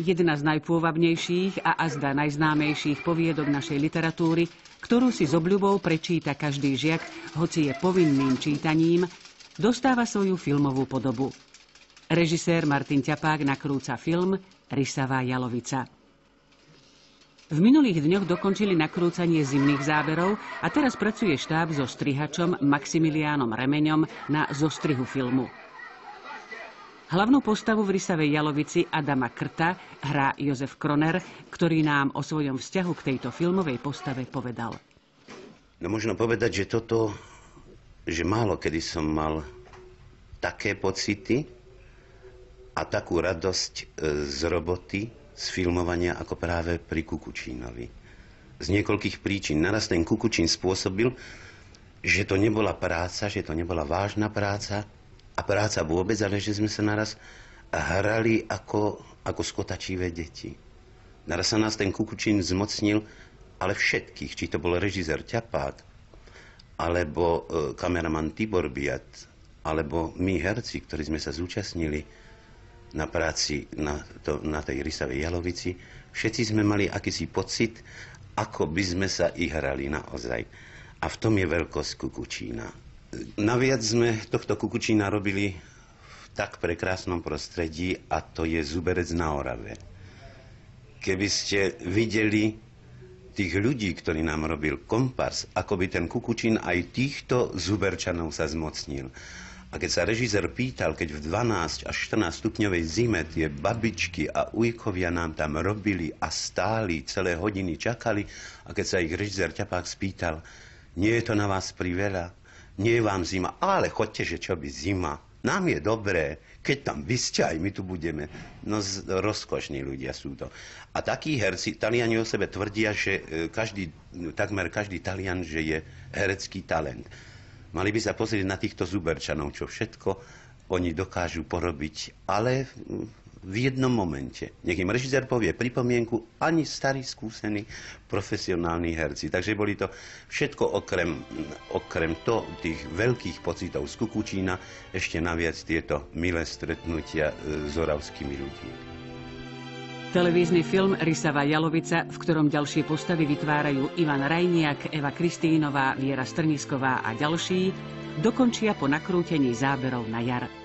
Jedna z najpôvabnejších a azda najznámejších poviedok našej literatúry, ktorú si s obľubou prečíta každý žiak, hoci je povinným čítaním, dostáva svoju filmovú podobu. Režisér Martin Ťapák nakrúca film Rysavá jalovica. V minulých dňoch dokončili nakrúcanie zimných záberov a teraz pracuje štáb so strihačom Maximiliánom Remeňom na zostrihu filmu. Hlavnú postavu v Rysavej Jalovici Adama Krta hrá Jozef Kroner, ktorý nám o svojom vzťahu k tejto filmovej postave povedal. No možno povedať, že toto, že málo kedy som mal také pocity a takú radosť e, z roboty, z filmovania, ako práve pri Kukučínovi. Z niekoľkých príčin. Naraz ten Kukučín spôsobil, že to nebola práca, že to nebola vážna práca, a práca vôbec, ale že sme sa naraz hrali ako, ako skotačivé deti. Naraz sa nás ten Kukučín zmocnil, ale všetkých, či to bol režisér Ťapák, alebo e, kameraman Tibor Biat, alebo my herci, ktorí sme sa zúčastnili na práci na, to, na tej rysavej jalovici, všetci sme mali akýsi pocit, ako by sme sa i hrali naozaj. A v tom je veľkosť Kukučína Naviac sme tohto kukučína robili v tak prekrásnom prostredí a to je Zuberec na Orave. Keby ste videli tých ľudí, ktorí nám robil kompars, ako by ten kukučín aj týchto Zuberčanov sa zmocnil. A keď sa režisér pýtal, keď v 12 až 14 stupňovej zime tie babičky a ujkovia nám tam robili a stáli, celé hodiny čakali, a keď sa ich režisér Ťapák spýtal, nie je to na vás priveľa? Nie je vám zima, ale chodte, že čo by zima. Nám je dobré, keď tam vy ste, aj my tu budeme. No rozkošní ľudia sú to. A takí herci, Taliani o sebe tvrdia, že e, každý, takmer každý Talian, že je herecký talent. Mali by sa pozrieť na týchto zuberčanov, čo všetko oni dokážu porobiť, ale v jednom momente. Nech im režisér povie pripomienku, ani starí skúsení profesionálni herci. Takže boli to všetko okrem, okrem to, tých veľkých pocitov z Kukučína, ešte naviac tieto milé stretnutia e, s oravskými ľuďmi. Televízny film Rysava Jalovica, v ktorom ďalšie postavy vytvárajú Ivan Rajniak, Eva Kristínová, Viera Strnisková a ďalší, dokončia po nakrútení záberov na jar.